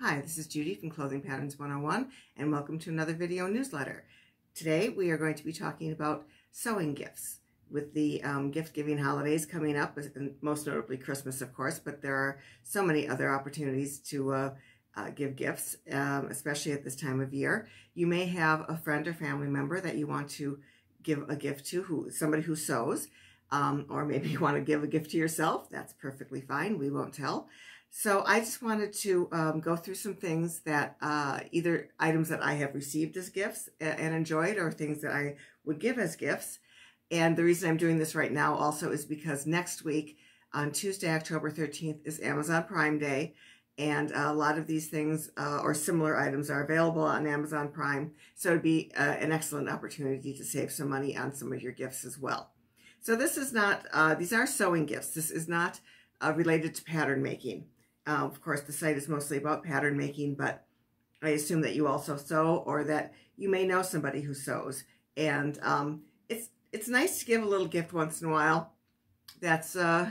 Hi, this is Judy from Clothing Patterns 101 and welcome to another video newsletter. Today we are going to be talking about sewing gifts with the um, gift giving holidays coming up, most notably Christmas of course, but there are so many other opportunities to uh, uh, give gifts, um, especially at this time of year. You may have a friend or family member that you want to give a gift to, who somebody who sews, um, or maybe you want to give a gift to yourself. That's perfectly fine. We won't tell. So I just wanted to um, go through some things that uh, either items that I have received as gifts and enjoyed or things that I would give as gifts. And the reason I'm doing this right now also is because next week on Tuesday, October 13th is Amazon Prime Day. And a lot of these things uh, or similar items are available on Amazon Prime. So it'd be uh, an excellent opportunity to save some money on some of your gifts as well. So this is not, uh, these are sewing gifts. This is not uh, related to pattern making. Uh, of course, the site is mostly about pattern making, but I assume that you also sew or that you may know somebody who sews. And um, it's it's nice to give a little gift once in a while. That's uh,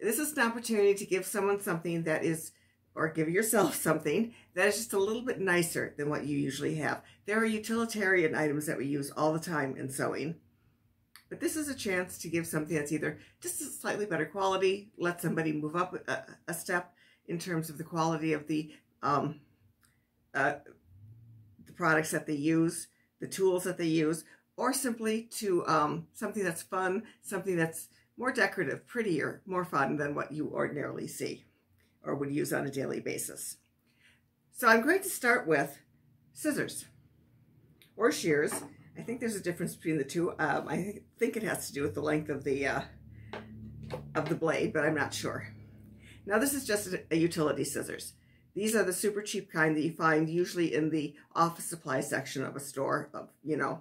this is an opportunity to give someone something that is, or give yourself something that is just a little bit nicer than what you usually have. There are utilitarian items that we use all the time in sewing. But this is a chance to give something that's either just a slightly better quality, let somebody move up a, a step in terms of the quality of the um, uh, the products that they use, the tools that they use, or simply to um, something that's fun, something that's more decorative, prettier, more fun than what you ordinarily see or would use on a daily basis. So I'm going to start with scissors or shears I think there's a difference between the two. Um, I think it has to do with the length of the uh, of the blade, but I'm not sure. Now this is just a, utility scissors. These are the super cheap kind that you find usually in the office supply section of a store, of you know,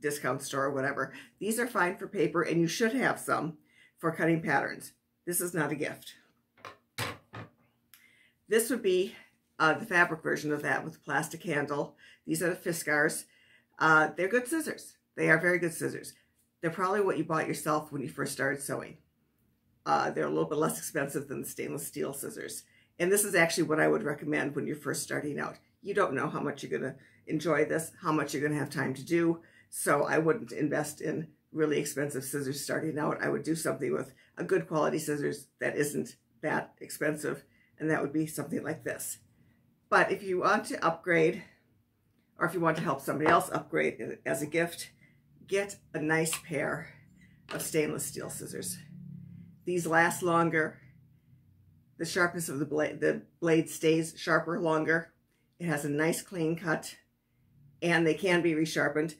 discount store or whatever. These are fine for paper and you should have some for cutting patterns. This is not a gift. This would be uh, the fabric version of that with plastic handle. These are the Fiskars. Uh, they're good scissors. They are very good scissors. They're probably what you bought yourself when you first started sewing. Uh, they're a little bit less expensive than the stainless steel scissors. And this is actually what I would recommend when you're first starting out. You don't know how much you're going to enjoy this, how much you're going to have time to do. So I wouldn't invest in really expensive scissors starting out. I would do something with a good quality scissors that isn't that expensive. And that would be something like this. But if you want to upgrade or if you want to help somebody else upgrade as a gift, get a nice pair of stainless steel scissors. These last longer. The sharpness of the blade, the blade stays sharper longer. It has a nice clean cut and they can be resharpened.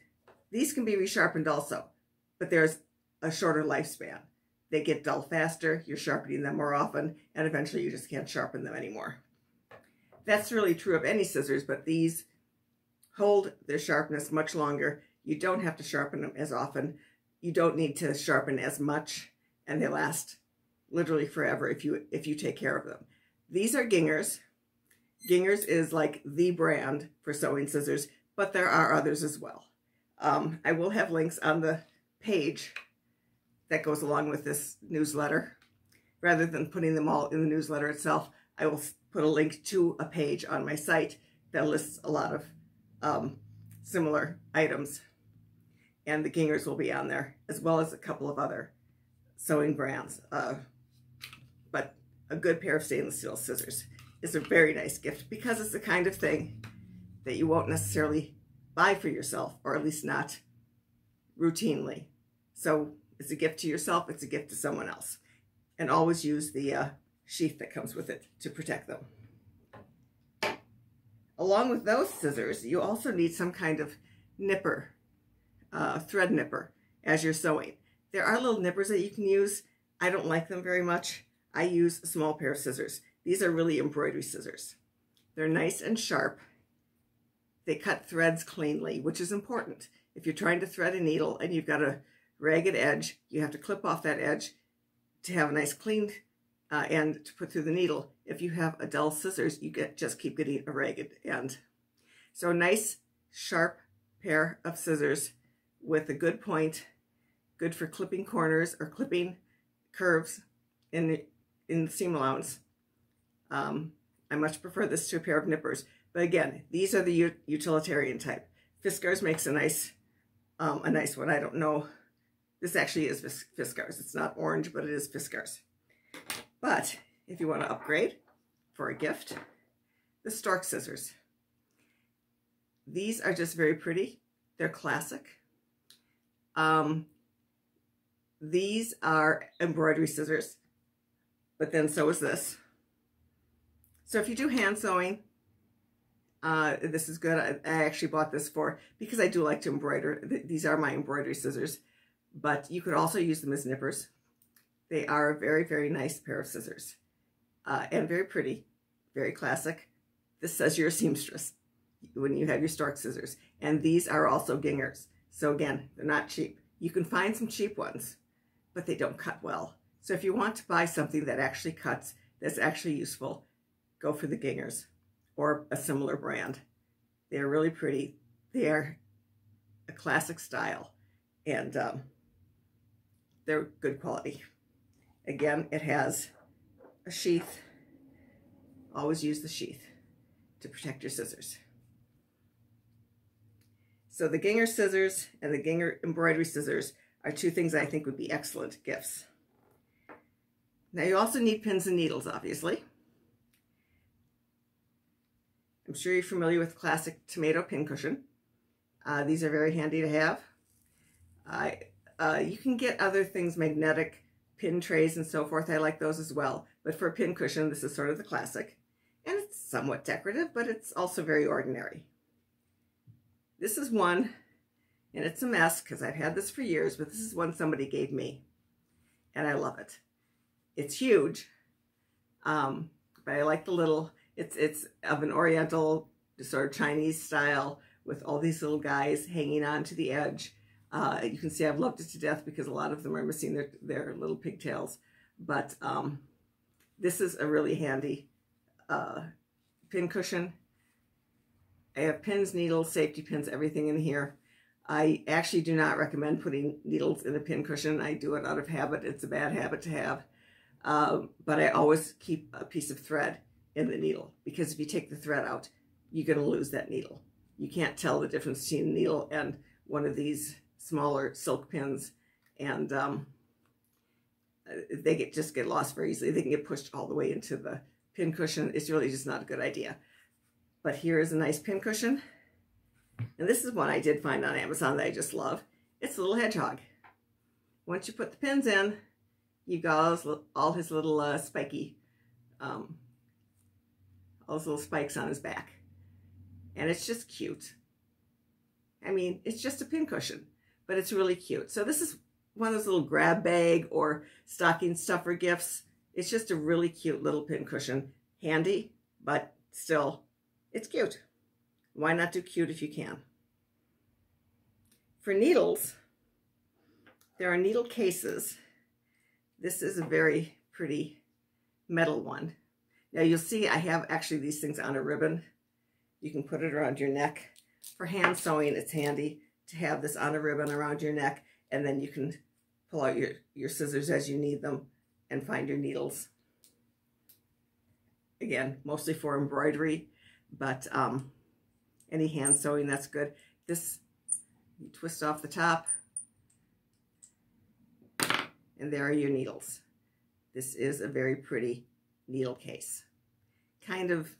These can be resharpened also, but there's a shorter lifespan. They get dull faster, you're sharpening them more often, and eventually you just can't sharpen them anymore. That's really true of any scissors, but these hold their sharpness much longer. You don't have to sharpen them as often. You don't need to sharpen as much, and they last literally forever if you if you take care of them. These are Ginghers. Ginghers is like the brand for sewing scissors, but there are others as well. Um, I will have links on the page that goes along with this newsletter. Rather than putting them all in the newsletter itself, I will put a link to a page on my site that lists a lot of um, similar items. And the Ginghers will be on there, as well as a couple of other sewing brands. Uh, but a good pair of stainless steel scissors is a very nice gift because it's the kind of thing that you won't necessarily buy for yourself, or at least not routinely. So it's a gift to yourself, it's a gift to someone else. And always use the uh, sheath that comes with it to protect them. Along with those scissors, you also need some kind of nipper, uh, thread nipper, as you're sewing. There are little nippers that you can use. I don't like them very much. I use a small pair of scissors. These are really embroidery scissors. They're nice and sharp. They cut threads cleanly, which is important. If you're trying to thread a needle and you've got a ragged edge, you have to clip off that edge to have a nice clean uh, end to put through the needle. If you have a dull scissors, you get just keep getting a ragged end. So a nice, sharp pair of scissors with a good point, good for clipping corners or clipping curves in the, in the seam allowance. Um, I much prefer this to a pair of nippers. But again, these are the utilitarian type. Fiskars makes a nice, um, a nice one. I don't know. This actually is Fiskars. It's not orange, but it is Fiskars. But if you want to upgrade for a gift, the Stork scissors. These are just very pretty. They're classic. Um, these are embroidery scissors, but then so is this. So if you do hand sewing, uh, this is good. I, I, actually bought this for, because I do like to embroider, th these are my embroidery scissors, but you could also use them as nippers. They are a very, very nice pair of scissors uh, and very pretty, very classic. This says you're a seamstress when you have your stork scissors. And these are also Ginghers. So again, they're not cheap. You can find some cheap ones, but they don't cut well. So if you want to buy something that actually cuts, that's actually useful, go for the Ginghers or a similar brand. They're really pretty. They're a classic style and um, they're good quality. Again, it has a sheath. Always use the sheath to protect your scissors. So the Gingher scissors and the Gingher embroidery scissors are two things I think would be excellent gifts. Now you also need pins and needles, obviously. I'm sure you're familiar with classic tomato pin cushion. Uh, these are very handy to have. Uh, uh, you can get other things, magnetic pin trays and so forth. I like those as well. But for a pin cushion, this is sort of the classic. It's somewhat decorative, but it's also very ordinary. This is one, and it's a mess because I've had this for years, but this is one somebody gave me. And I love it. It's huge, um, but I like the little, it's, it's of an oriental, sort of Chinese style with all these little guys hanging on to the edge. Uh, you can see I've loved it to death because a lot of them are missing their, their little pigtails. But um, this is a really handy uh, pin cushion. I have pins, needles, safety pins, everything in here. I actually do not recommend putting needles in a pin cushion. I do it out of habit. It's a bad habit to have. Um, but I always keep a piece of thread in the needle because if you take the thread out, you're going to lose that needle. You can't tell the difference between a needle and one of these smaller silk pins. And um, they get just get lost very easily. They can get pushed all the way into the pin cushion. It's really just not a good idea. But here is a nice pincushion. And this is one I did find on Amazon that I just love. It's a little hedgehog. Once you put the pins in, you've got all his, all his little uh, spiky, um, all those little spikes on his back. And it's just cute. I mean, it's just a pincushion, but it's really cute. So this is one of those little grab bag or stocking stuffer gifts. It's just a really cute little pin cushion. Handy, but still, it's cute. Why not do cute if you can? For needles, there are needle cases. This is a very pretty metal one. Now you'll see I have actually these things on a ribbon. You can put it around your neck. For hand sewing, it's handy to have this on a ribbon around your neck and then you can pull out your, your scissors as you need them and find your needles. Again, mostly for embroidery, but um, any hand sewing, that's good. This, you twist off the top, and there are your needles. This is a very pretty needle case. Kind of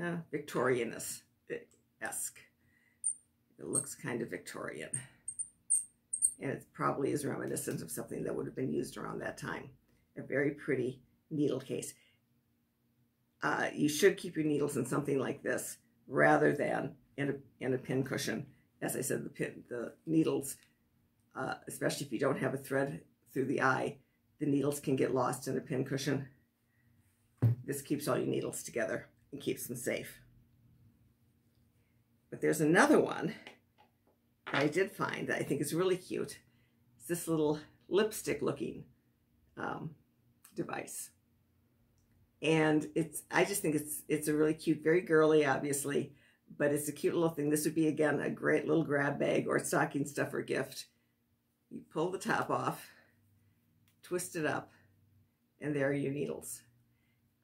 uh, Victorian-esque. It looks kind of Victorian and it probably is reminiscent of something that would have been used around that time. A very pretty needle case. Uh, you should keep your needles in something like this rather than in a, in a pin cushion. As I said, the, pin, the needles, uh, especially if you don't have a thread through the eye, the needles can get lost in a pin cushion. This keeps all your needles together and keeps them safe. But there's another one that I did find that I think is really cute. It's this little lipstick looking um, device. And it's, I just think it's, it's a really cute, very girly, obviously, but it's a cute little thing. This would be, again, a great little grab bag or stocking stuffer gift. You pull the top off, twist it up, and there are your needles.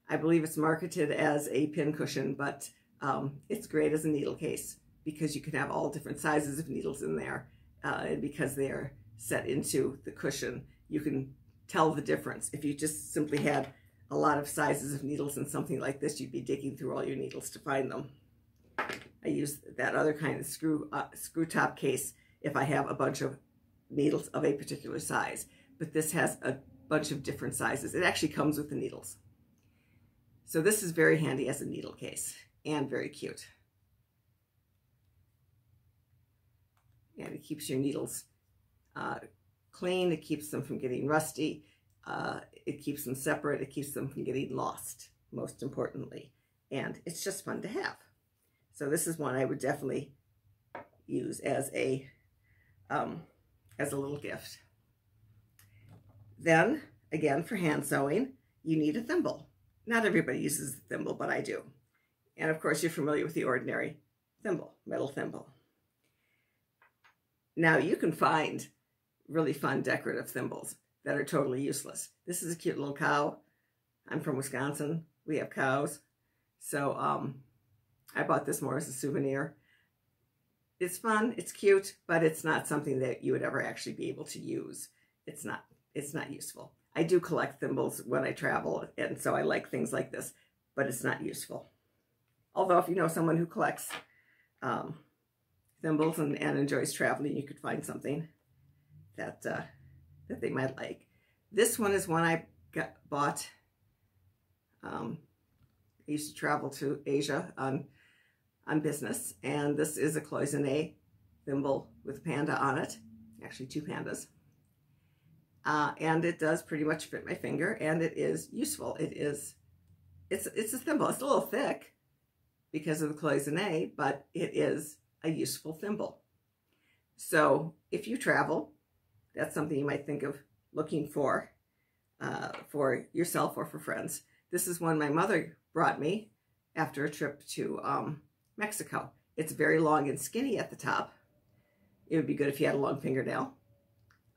I believe it's marketed as a pin cushion, but um, it's great as a needle case because you can have all different sizes of needles in there. Uh, and because they are set into the cushion, you can tell the difference. If you just simply had a lot of sizes of needles and something like this, you'd be digging through all your needles to find them. I use that other kind of screw, uh, screw top case if I have a bunch of needles of a particular size. But this has a bunch of different sizes. It actually comes with the needles. So this is very handy as a needle case and very cute. And it keeps your needles uh, clean. It keeps them from getting rusty. Uh, it keeps them separate. It keeps them from getting lost, most importantly. And it's just fun to have. So this is one I would definitely use as a um, as a little gift. Then, again, for hand sewing, you need a thimble. Not everybody uses the thimble, but I do. And of course, you're familiar with the ordinary thimble, metal thimble. Now, you can find really fun decorative thimbles that are totally useless. This is a cute little cow. I'm from Wisconsin. We have cows. So um, I bought this more as a souvenir. It's fun, it's cute, but it's not something that you would ever actually be able to use. It's not, it's not useful. I do collect thimbles when I travel, and so I like things like this, but it's not useful. Although if you know someone who collects um, thimbles and, and enjoys traveling, you could find something that uh, that they might like. This one is one I got bought. Um, I used to travel to Asia on on business, and this is a cloisonne thimble with panda on it. Actually, two pandas. Uh, and it does pretty much fit my finger, and it is useful. It is, it's it's a thimble. It's a little thick because of the cloisonne, but it is a useful thimble. So if you travel, that's something you might think of looking for uh, for yourself or for friends. This is one my mother brought me after a trip to um, Mexico. It's very long and skinny at the top. It would be good if you had a long fingernail.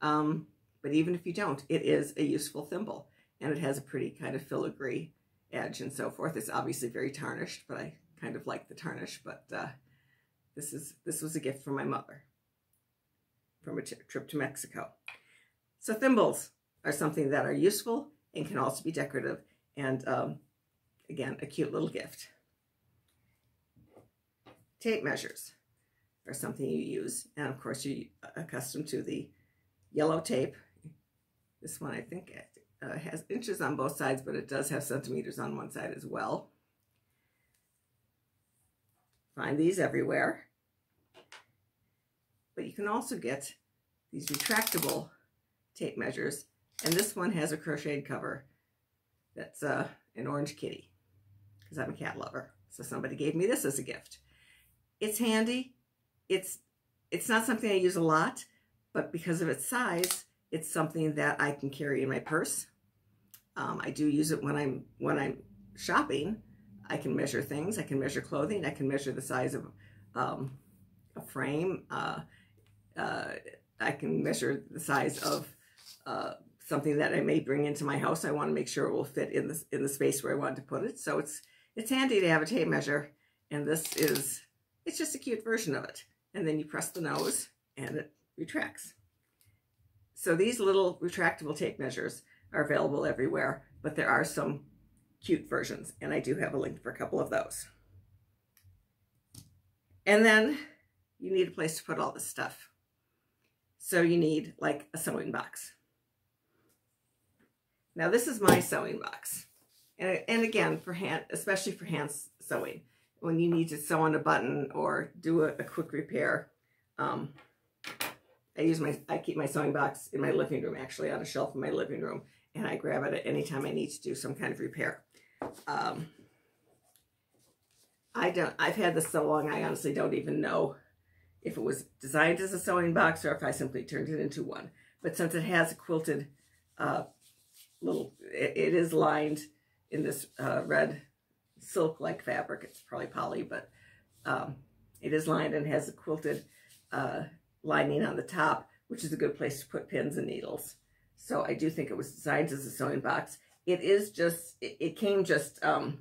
Um, but even if you don't, it is a useful thimble. And it has a pretty kind of filigree edge and so forth. It's obviously very tarnished, but I kind of like the tarnish. But uh, this is this was a gift from my mother from a trip to Mexico. So thimbles are something that are useful and can also be decorative and um, again, a cute little gift. Tape measures are something you use. And of course, you're accustomed to the yellow tape. This one, I think, uh, has inches on both sides, but it does have centimeters on one side as well. Find these everywhere. But you can also get these retractable tape measures. And this one has a crocheted cover that's uh, an orange kitty because I'm a cat lover. So somebody gave me this as a gift. It's handy. It's it's not something I use a lot, but because of its size, it's something that I can carry in my purse. Um, I do use it when I'm when I'm shopping. I can measure things. I can measure clothing. I can measure the size of um, a frame. Uh, uh, I can measure the size of uh, something that I may bring into my house. I want to make sure it will fit in the, in the space where I want to put it. So it's, it's handy to have a tape measure. And this is, it's just a cute version of it. And then you press the nose and it retracts. So these little retractable tape measures are available everywhere, but there are some cute versions. And I do have a link for a couple of those. And then you need a place to put all this stuff. So you need like a sewing box. Now this is my sewing box. And, and again, for hand, especially for hand sewing, when you need to sew on a button or do a, a quick repair, um, I use my, I keep my sewing box in my living room, actually on a shelf in my living room, and I grab it at any time I need to do some kind of repair. Um, I don't, I've had this so long, I honestly don't even know if it was designed as a sewing box or if I simply turned it into one. But since it has a quilted uh, little, it, it is lined in this uh, red silk-like fabric. It's probably poly, but um, it is lined and has a quilted uh, lining on the top, which is a good place to put pins and needles. So I do think it was designed as a sewing box. it is just, it, it came just um,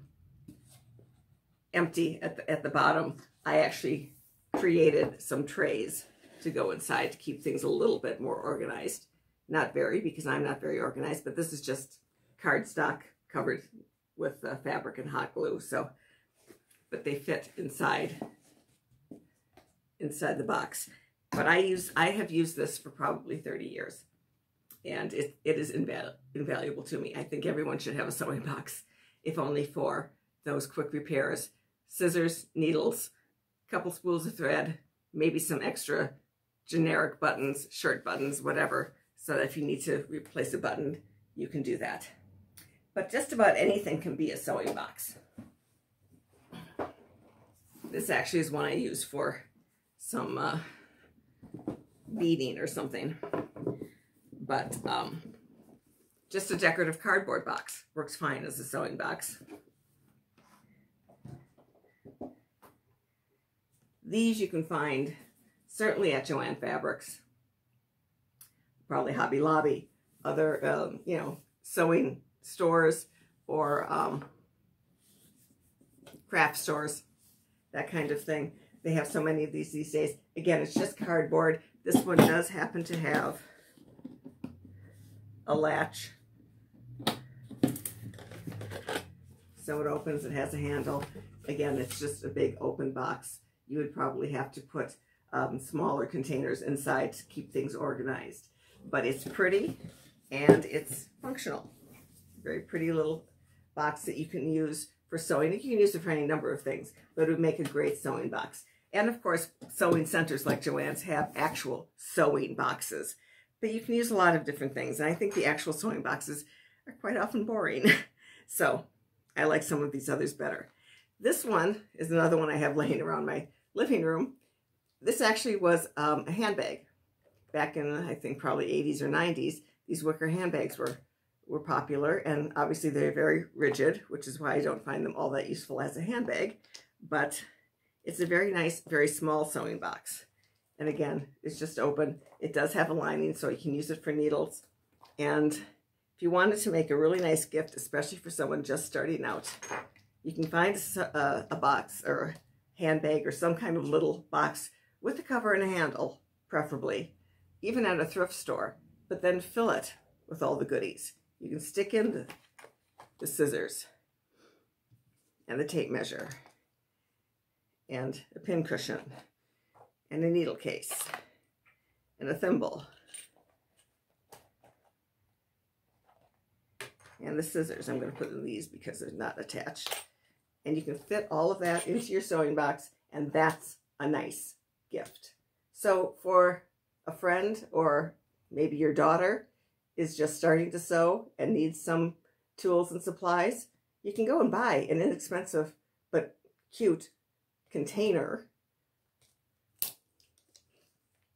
empty at the, at the bottom. I actually created some trays to go inside to keep things a little bit more organized. Not very, because I'm not very organized, but this is just cardstock covered with uh, fabric and hot glue. So, but they fit inside, inside the box. But I use, I have used this for probably 30 years and it, it is inval invaluable to me. I think everyone should have a sewing box, if only for those quick repairs. Scissors, needles, couple spools of thread, maybe some extra generic buttons, shirt buttons, whatever, so that if you need to replace a button, you can do that. But just about anything can be a sewing box. This actually is one I use for some uh, beading or something. But um, just a decorative cardboard box works fine as a sewing box. These you can find certainly at Joann Fabrics, probably Hobby Lobby, other, um, you know, sewing stores or um, craft stores, that kind of thing. They have so many of these these days. Again, it's just cardboard. This one does happen to have a latch. So it opens, it has a handle. Again, it's just a big open box. You would probably have to put um, smaller containers inside to keep things organized. But it's pretty and it's functional. Very pretty little box that you can use for sewing. You can use it for any number of things, but it would make a great sewing box. And of course, sewing centers like Joann's have actual sewing boxes. But you can use a lot of different things. And I think the actual sewing boxes are quite often boring. so I like some of these others better. This one is another one I have laying around my living room. This actually was um, a handbag. Back in, I think, probably 80s or 90s, these wicker handbags were, were popular. And obviously they're very rigid, which is why I don't find them all that useful as a handbag. But it's a very nice, very small sewing box. And again, it's just open. It does have a lining, so you can use it for needles. And if you wanted to make a really nice gift, especially for someone just starting out, you can find a, a box or handbag or some kind of little box with a cover and a handle, preferably, even at a thrift store, but then fill it with all the goodies. You can stick in the, the scissors and the tape measure and a pin cushion and a needle case and a thimble and the scissors. I'm going to put in these because they're not attached. And you can fit all of that into your sewing box and that's a nice gift. So for a friend or maybe your daughter is just starting to sew and needs some tools and supplies, you can go and buy an inexpensive but cute container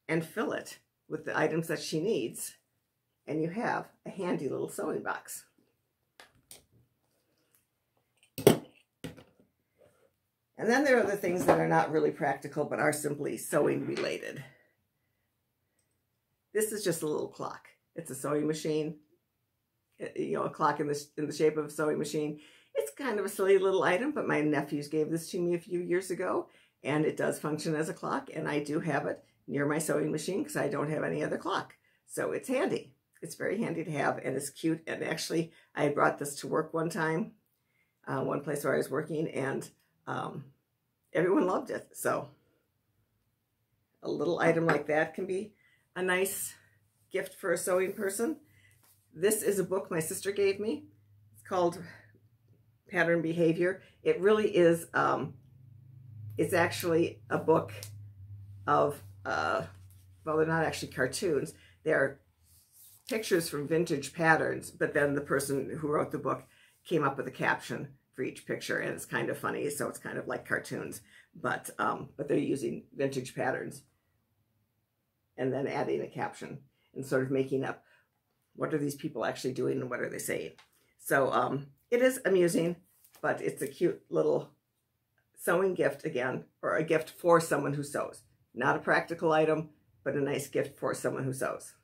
and fill it with the items that she needs. And you have a handy little sewing box. And then there are the things that are not really practical, but are simply sewing related. This is just a little clock. It's a sewing machine, eh, you know, a clock in the, in the shape of a sewing machine. It's kind of a silly little item, but my nephews gave this to me a few years ago, and it does function as a clock, and I do have it near my sewing machine because I don't have any other clock. So it's handy. It's very handy to have and it's cute. And actually, I brought this to work one time, uh, one place where I was working, and um, everyone loved it. So a little item like that can be a nice gift for a sewing person. This is a book my sister gave me. It's called Pattern Behavior. It really is, um, it's actually a book of uh, well, they're not actually cartoons. They're pictures from vintage patterns, but then the person who wrote the book came up with a caption for each picture, and it's kind of funny, so it's kind of like cartoons, but um, but they're using vintage patterns and then adding a caption and sort of making up what are these people actually doing and what are they saying. So um, it is amusing, but it's a cute little sewing gift again, or a gift for someone who sews. Not a practical item, but a nice gift for someone who sews.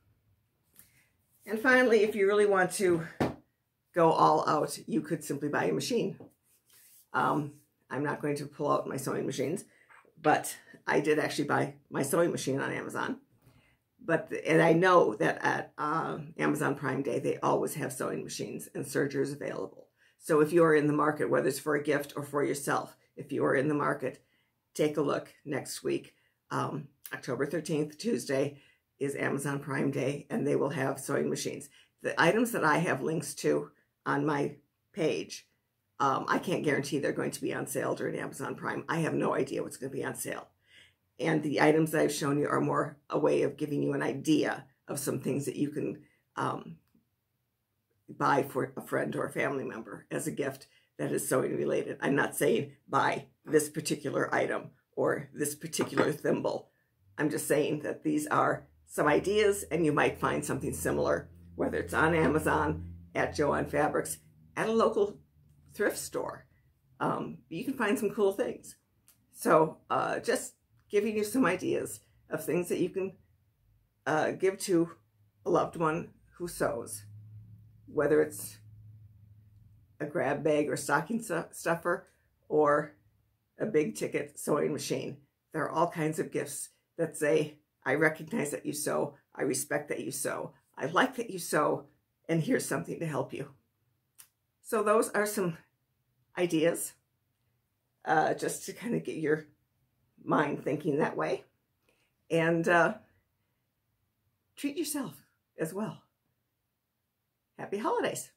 And finally, if you really want to go all out, you could simply buy a machine. Um, I'm not going to pull out my sewing machines, but I did actually buy my sewing machine on Amazon. But, and I know that at uh, Amazon Prime Day, they always have sewing machines and sergers available. So if you're in the market, whether it's for a gift or for yourself, if you are in the market, take a look next week. Um, October 13th, Tuesday, is Amazon Prime Day, and they will have sewing machines. The items that I have links to on my page, um, I can't guarantee they're going to be on sale during Amazon Prime. I have no idea what's going to be on sale. And the items that I've shown you are more a way of giving you an idea of some things that you can um, buy for a friend or a family member as a gift that is sewing related. I'm not saying buy this particular item or this particular thimble. I'm just saying that these are some ideas and you might find something similar, whether it's on Amazon, at Jo-Ann Fabrics, at a local thrift store. Um, you can find some cool things. So uh, just giving you some ideas of things that you can uh, give to a loved one who sews, whether it's a grab bag or stocking stuffer or a big ticket sewing machine. There are all kinds of gifts that say, I recognize that you sew, I respect that you sew, I like that you sew, and here's something to help you. So those are some ideas uh, just to kind of get your mind thinking that way. And uh, treat yourself as well. Happy holidays.